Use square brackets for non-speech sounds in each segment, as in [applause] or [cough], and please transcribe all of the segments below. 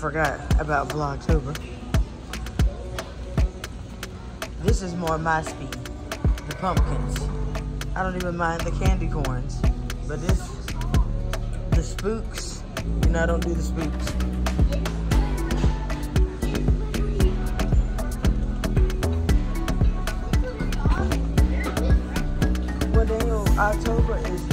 forgot about Vlogtober. This is more my speed. The pumpkins. I don't even mind the candy corns. But this, the spooks, you know, I don't do the spooks. Well, Daniel, October is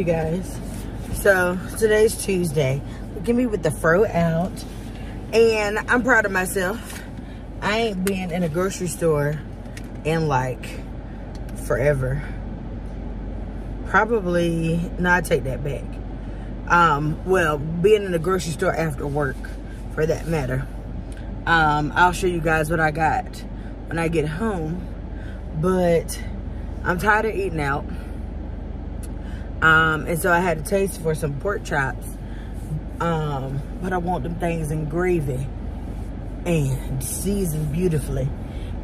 you guys. So, today's Tuesday. Look at me with the fro out. And I'm proud of myself. I ain't been in a grocery store in like forever. Probably, no, I take that back. Um, well, being in the grocery store after work, for that matter. Um, I'll show you guys what I got when I get home. But I'm tired of eating out. Um, and so I had a taste for some pork chops. Um, but I want them things in gravy and seasoned beautifully.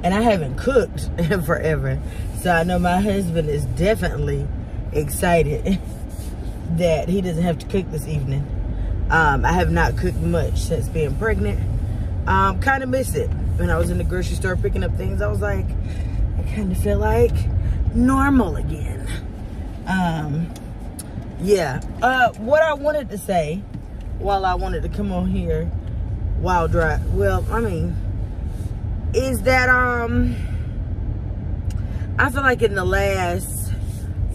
And I haven't cooked [laughs] in forever. So I know my husband is definitely excited [laughs] that he doesn't have to cook this evening. Um, I have not cooked much since being pregnant. Um, kind of miss it. When I was in the grocery store picking up things, I was like, I kind of feel like normal again. Um, yeah. Uh, what I wanted to say while I wanted to come on here while dry, well, I mean, is that, um, I feel like in the last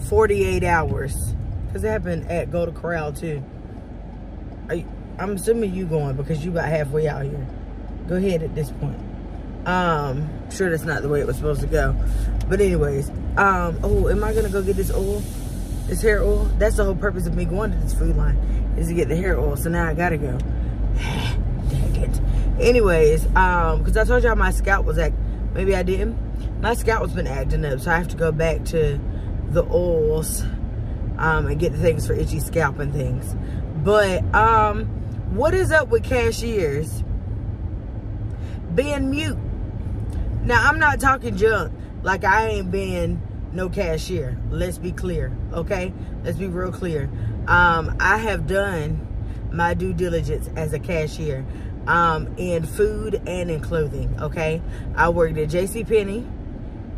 48 hours, because it happened at Golden Corral too. You, I'm assuming you going because you about halfway out here. Go ahead at this point. Um, sure that's not the way it was supposed to go. But anyways, um, oh, am I gonna go get this oil? This hair oil? That's the whole purpose of me going to this Food Lion, is to get the hair oil. So now I gotta go. [sighs] Dang it. Anyways, um, because I told y'all my scalp was act maybe I didn't. My scalp's been acting up, so I have to go back to the oils um and get the things for itchy scalp and things. But um, what is up with cashiers being mute? Now I'm not talking junk. Like I ain't being no cashier. Let's be clear, okay? Let's be real clear. Um, I have done my due diligence as a cashier um, in food and in clothing, okay? I worked at J.C. Penney,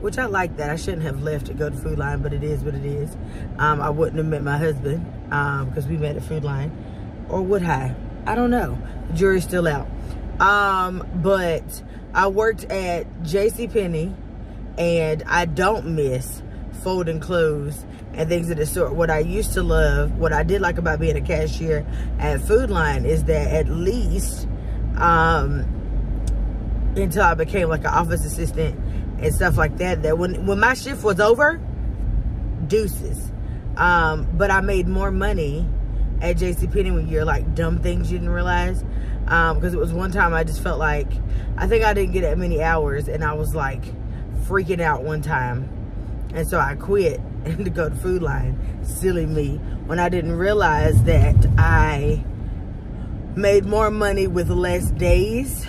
which I like that. I shouldn't have left to go to Food Lion, but it is what it is. Um, I wouldn't have met my husband because we met at Food Lion. Or would I? I don't know. The jury's still out. Um, but I worked at J.C. Penney, and I don't miss folding clothes and things of the sort. What I used to love, what I did like about being a cashier at Food Lion is that at least um, until I became like an office assistant and stuff like that, that when, when my shift was over, deuces. Um, but I made more money at JCPenney when you're like dumb things you didn't realize. Um, because it was one time I just felt like, I think I didn't get that many hours and I was like freaking out one time. And so I quit [laughs] and to go to Food Lion. Silly me. When I didn't realize that I made more money with less days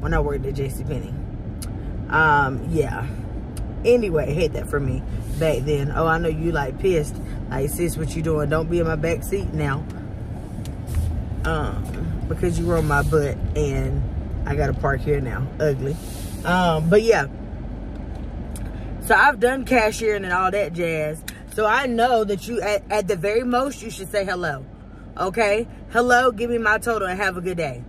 when I worked at JCPenney. Um, yeah. Anyway, hate that for me back then. Oh, I know you like pissed. Like, sis, what you doing? Don't be in my back seat now. Um, because you were on my butt and I gotta park here now. Ugly. Um, but yeah. So I've done cashiering and all that jazz. So I know that you, at, at the very most, you should say hello. Okay? Hello, give me my total and have a good day.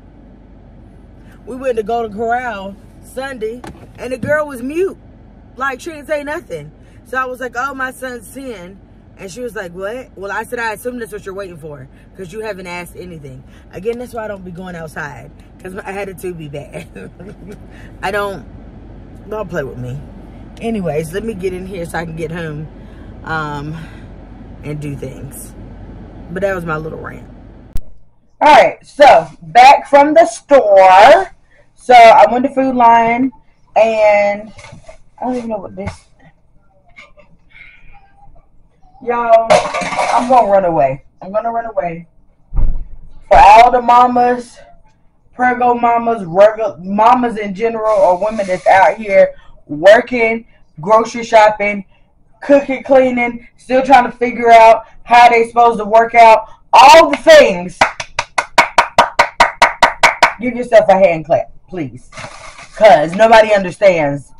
We went to Golden Corral Sunday and the girl was mute. Like she didn't say nothing. So I was like, oh, my son's 10. And she was like, what? Well, I said, I assume that's what you're waiting for because you haven't asked anything. Again, that's why I don't be going outside because I my attitude be bad. [laughs] I don't, don't play with me. Anyways, let me get in here so I can get home um, and do things. But that was my little rant. All right, so back from the store. So I went to Food Lion and I don't even know what this. Y'all, I'm gonna run away. I'm gonna run away for all the mamas, prego mamas, regular mamas in general, or women that's out here working, grocery shopping, cooking, cleaning, still trying to figure out how they supposed to work out, all the things. Give yourself a hand clap, please. Cause nobody understands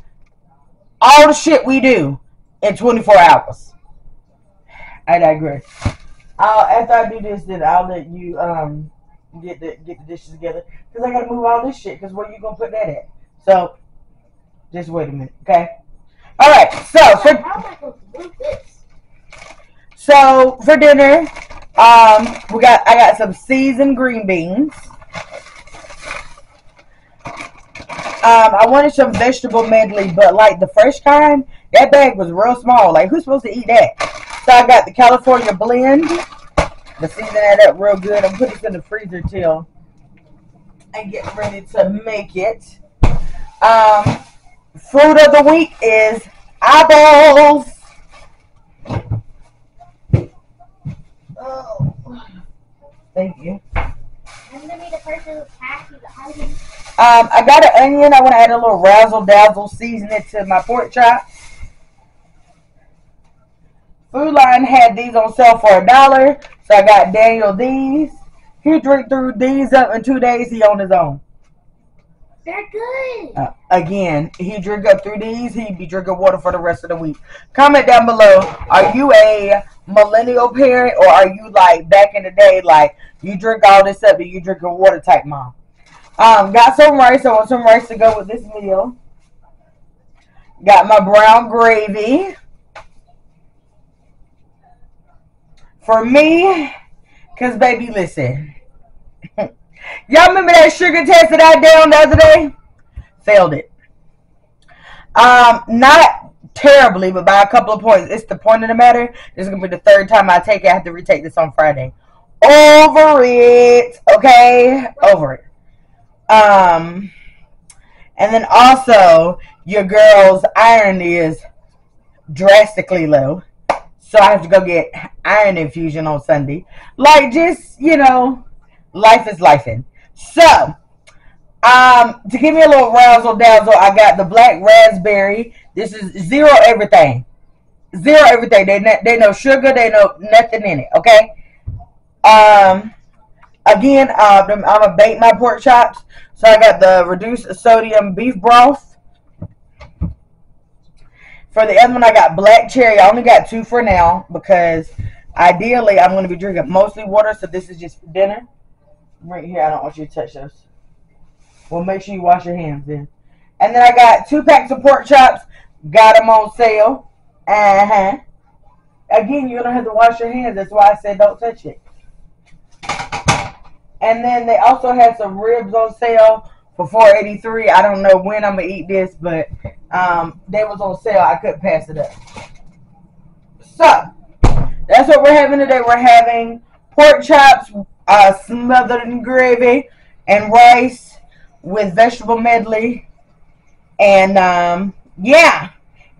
all the shit we do in 24 hours. I digress. Uh, after I do this, then I'll let you um get the get the dishes together because I gotta move all this shit. Because where you gonna put that at? So just wait a minute, okay? All right. So for How am I supposed to do this? so for dinner, um, we got I got some seasoned green beans. Um, I wanted some vegetable medley, but like the fresh kind, that bag was real small. Like who's supposed to eat that? So I got the California blend. The season that up real good. I'm putting this in the freezer till and get ready to make it. Um, fruit of the week is eyeballs. Oh, thank you. I'm gonna be the person who the. Um, I got an onion. I want to add a little razzle dazzle seasoning to my pork chop. Food Lion had these on sale for a dollar, so I got Daniel these. He drink through these up in two days. He on his own. They're good. Uh, again, he drink up through these. He be drinking water for the rest of the week. Comment down below. Are you a millennial parent or are you like back in the day, like you drink all this up and you drinking water type mom? Um, got some rice. I want some rice to go with this meal. Got my brown gravy. For me, because baby, listen. [laughs] Y'all remember that sugar test that I did on the other day? Failed it. Um, not terribly, but by a couple of points. It's the point of the matter. This is gonna be the third time I take it. I have to retake this on Friday. Over it, okay? Over it. Um, and then also your girl's iron is drastically low. So I have to go get iron infusion on Sunday. Like just, you know, life is lifing. So, um, to give me a little razzle dazzle, I got the black raspberry. This is zero everything. Zero everything. They they know sugar, they know nothing in it, okay? Um again, uh, I'm gonna bake my pork chops. So I got the reduced sodium beef broth. For the other one, I got black cherry. I only got two for now because ideally I'm going to be drinking mostly water. So this is just for dinner. Right here, I don't want you to touch those. Well, make sure you wash your hands then. And then I got two packs of pork chops. Got them on sale. Uh huh. Again, you don't have to wash your hands. That's why I said don't touch it. And then they also had some ribs on sale for 483. I don't know when I'm gonna eat this, but um, they was on sale. I couldn't pass it up. So that's what we're having today. We're having pork chops uh, smothered in gravy and rice with vegetable medley. And um, yeah,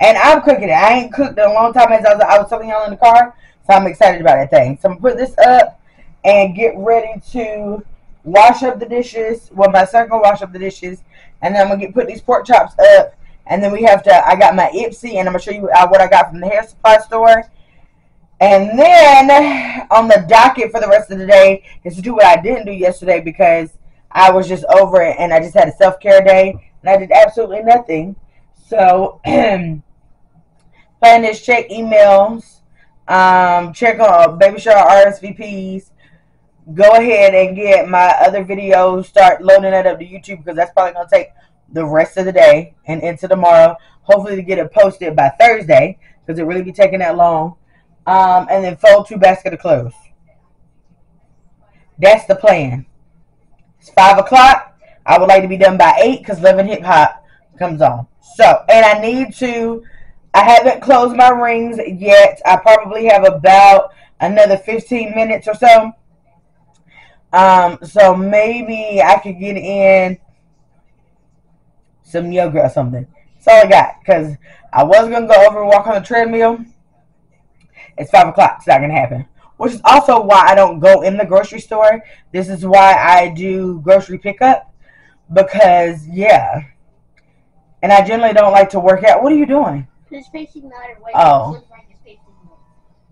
and I'm cooking it. I ain't cooked in a long time as I was, I was telling y'all in the car, so I'm excited about that thing. So I'm gonna put this up and get ready to wash up the dishes. Well, my son gonna wash up the dishes, and then I'm gonna get put these pork chops up, and then we have to. I got my Ipsy, and I'm gonna show you what I got from the hair supply store. And then on the docket for the rest of the day is to do what I didn't do yesterday because I was just over it and I just had a self care day and I did absolutely nothing. So [clears throat] plan this check emails, um, check on baby shower RSVPs, go ahead and get my other videos, start loading that up to YouTube because that's probably gonna take the rest of the day and into tomorrow. Hopefully to get it posted by Thursday because it really be taking that long. Um, and then fold two basket of clothes. That's the plan. It's five o'clock. I would like to be done by eight because Love and Hip Hop comes on. So, and I need to. I haven't closed my rings yet. I probably have about another 15 minutes or so. Um, so maybe I could get in some yoga or something. That's all I got. Because I was going to go over and walk on the treadmill. It's 5 o'clock. It's not going to happen. which is also why I don't go in the grocery store. This is why I do grocery pickup because yeah. And I generally don't like to work out. What are you doing? It's facing the other way. Oh. Like it's facing north.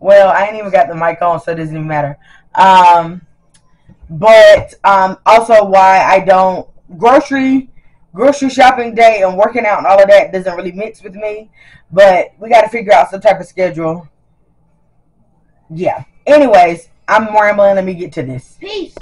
Well, I ain't even got the mic on, so it doesn't even matter. Um, but um, also why I don't grocery grocery shopping day and working out and all of that doesn't really mix with me. But we got to figure out some type of schedule. Yeah. Anyways, I'm rambling. Let me get to this. Peace.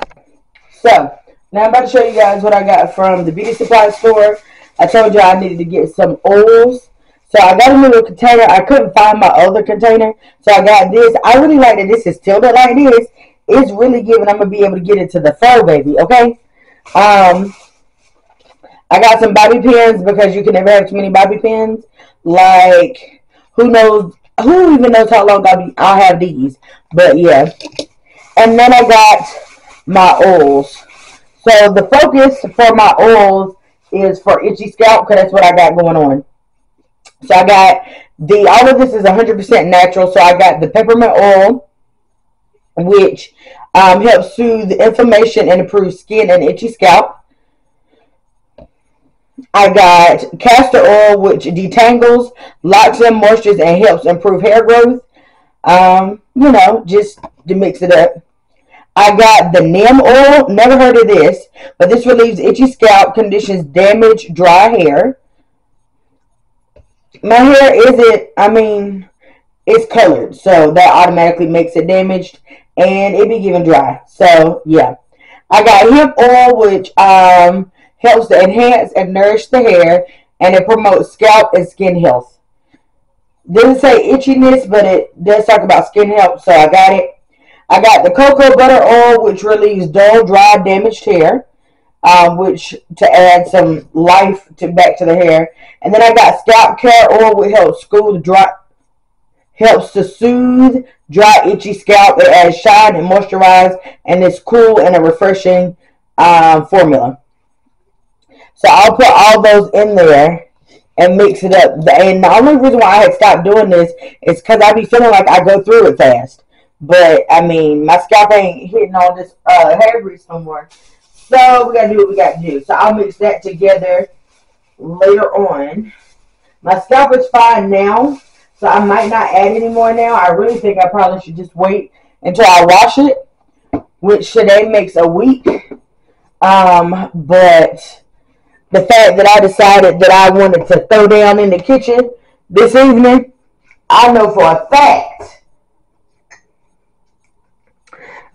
So now I'm about to show you guys what I got from the beauty supply store. I told you I needed to get some oils. So I got a little container. I couldn't find my other container. So I got this. I really like that this is tilted like this. It's really giving. I'm going to be able to get it to the fur, baby. Okay? Um, I got some bobby pins because you can never have too many bobby pins. Like, who knows? Who even knows how long I'll, be, I'll have these? But yeah. And then I got my oils. So the focus for my oils is for itchy scalp because that's what I got going on. So I got the all of this is 100% natural. So I got the peppermint oil, which um, helps soothe inflammation and improve skin and itchy scalp. I got castor oil, which detangles, locks in moisture, and helps improve hair growth. Um, you know, just to mix it up. I got the neem oil. Never heard of this, but this relieves itchy scalp, conditions damaged dry hair. My hair isn't, I mean, it's colored, so that automatically makes it damaged, and it be given dry. So, yeah. I got hemp oil, which um, helps to enhance and nourish the hair, and it promotes scalp and skin health. Didn't say itchiness, but it does talk about skin health, so I got it. I got the cocoa butter oil, which relieves dull, dry, damaged hair, um, which to add some life to back to the hair. And then I got scalp care oil, which helps smooth dry, helps to soothe dry, itchy scalp. It adds shine and moisturize, and it's cool and a refreshing um, formula. So I'll put all those in there and mix it up. And the only reason why I had stopped doing this is because I'd be feeling like I go through it fast. But I mean, my scalp ain't hitting all this uh, hair grease no more. So we gotta do what we gotta do. So I'll mix that together later on. My scalp is fine now, so I might not add any more now. I really think I probably should just wait until I wash it, which today makes a week. Um, but the fact that I decided that I wanted to throw down in the kitchen this evening, I know for a fact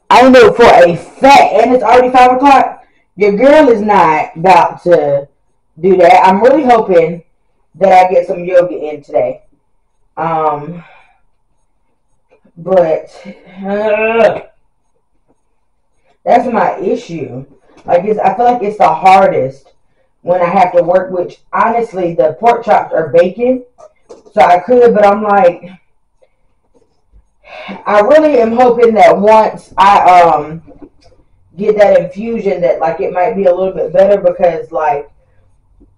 I know for a fact, and it's already five o'clock. Your girl is not about to do that. I'm really hoping that I get some yoga in today. Um, but uh, [sighs] that's my issue. Like, I feel like it's the hardest when I have to work. Which honestly, the pork chops are bacon, so I could, but I'm like I really am hoping that once I um get that infusion that like it might be a little bit better because like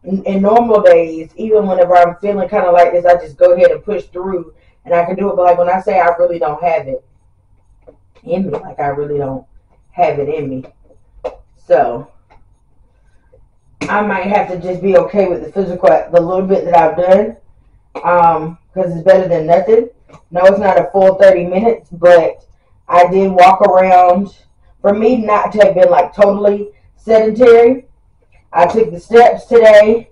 in, in normal days, even whenever I'm feeling kind of like this, I just go ahead and push through and I can do it. But like when I say I really don't have it in me, like I really don't have it in me. So I might have to just be okay with the physical, the little bit that I've done, um, because it's better than nothing. No, it's not a full 30 minutes, but I did walk around. For me not to have been like totally sedentary, I took the steps today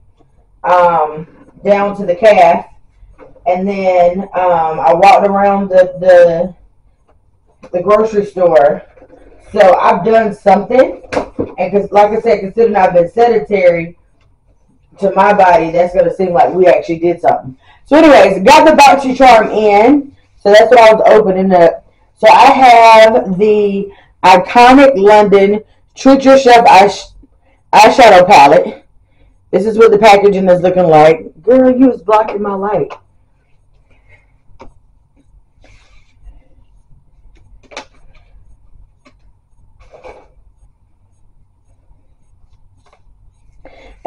um, down to the calf, and then um, I walked around the, the the grocery store. So I've done something, and because, like I said, considering I've been sedentary to my body, that's gonna seem like we actually did something. So, anyways, got the Boxy Charm in. So that's what I was opening up. So I have the iconic London Treat Yourself Eye eyeshadow palette. This is what the packaging is looking like. Girl, you was blocking my light.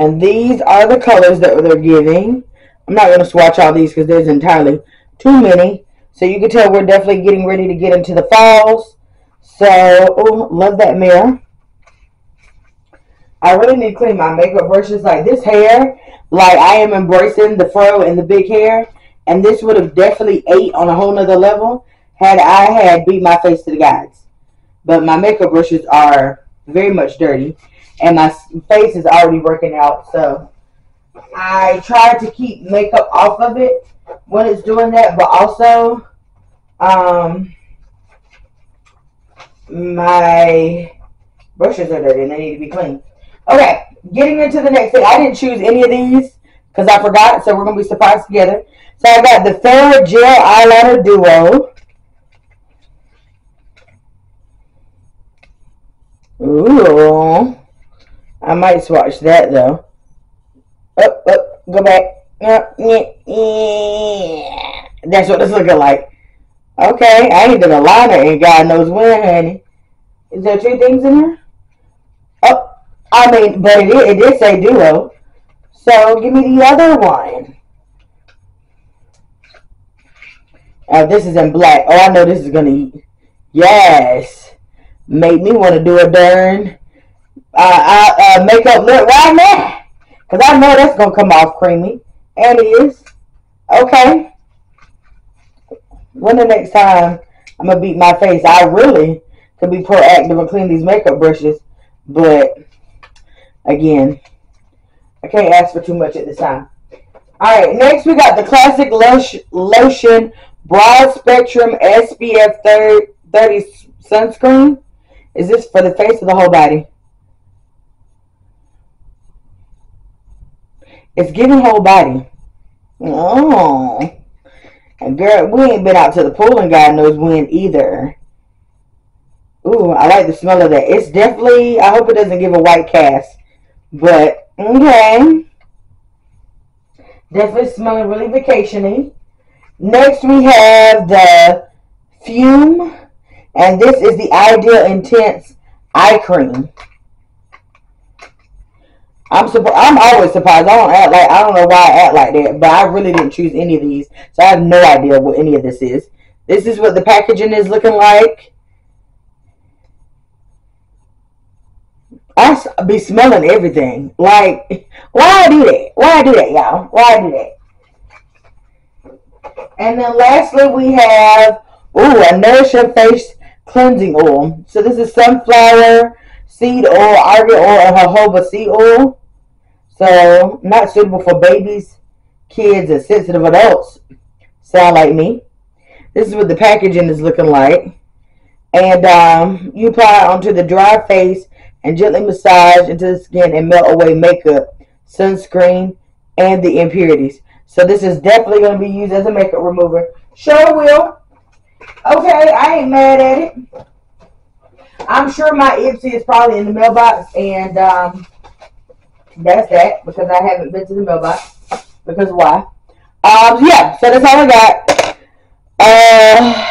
And these are the colors that they're giving. I'm not going to swatch all these because there's entirely too many. So you can tell we're definitely getting ready to get into the falls. So, oh, love that mirror. I really need to clean my makeup brushes. Like this hair, like I am embracing the fro and the big hair. And this would have definitely ate on a whole nother level had I had beat my face to the gods. But my makeup brushes are very much dirty. And my face is already working out. So I try to keep makeup off of it when it's doing that. But also, um, my brushes are dirty and they need to be clean. Okay, getting into the next thing. I didn't choose any of these because I forgot, so we're going to be surprised together. So I got the Farrah Gel Eyeliner Duo. Ooh. I might swatch that though. Up, up, go back. That's what it's looking like. Okay, I ain't done a liner and God knows when, honey. Is there three things in here? Oh, I mean, but it, it did say duo. So give me the other one. Oh, this is in black. Oh, I know this is going to eat. Yes. Made me want to do a darn uh, uh, makeup look right now. Because I know that's going to come off creamy. And it is. Okay. When the next time I'm going to beat my face, I really could be proactive and clean these makeup brushes. But Again, I can't ask for too much at this time. All right, next we got the classic lotion broad spectrum SPF 30 sunscreen. Is this for the face or the whole body? It's giving whole body. Oh. And girl, we ain't been out to the pool and God knows when either. Ooh, I like the smell of that. It's definitely, I hope it doesn't give a white cast. But okay. Definitely smelling really vacationy. Next we have the Fume. And this is the Ideal Intense Eye Cream. I'm surprised. I'm always surprised. I don't act like I don't know why I act like that, but I really didn't choose any of these, so I have no idea what any of this is. This is what the packaging is looking like. I be smelling everything. Like, why I do that? Why I do that, y'all? Why I do that? And then lastly, we have, ooh, a Nourish Your Face Cleansing Oil. So this is sunflower seed oil, argan oil, and jojoba seed oil. So not suitable for babies, kids, and sensitive adults. Sound like me. This is what the packaging is looking like. And um, you apply it onto the dry face and gently massage into the skin and melt away makeup, sunscreen, and the impurities. So this is definitely going to be used as a makeup remover. Sure will. Okay, I ain't mad at it. I'm sure my Ipsy is probably in the mailbox, and um, that's that because I haven't been to the mailbox. Because why? Um, yeah, so that's all I got. Uh,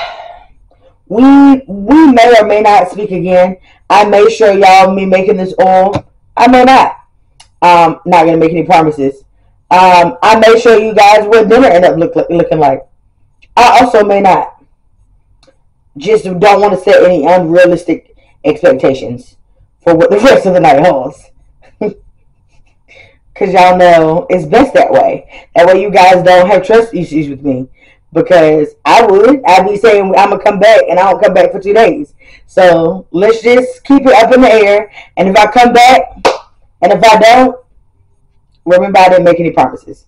we we may or may not speak again. I may show y'all me making this oil. I may not. Um, not gonna make any promises. Um, I may show you guys what dinner end up look, looking like. I also may not. Just don't want to set any unrealistic expectations for what the rest of the night holds. Because y'all know it's best that way. That way you guys don't have trust issues with me because I would. I'd be saying I'm gonna come back, and I don't come back for two days. So let's just keep it up in the air. And if I come back, and if I don't, remember I didn't make any promises.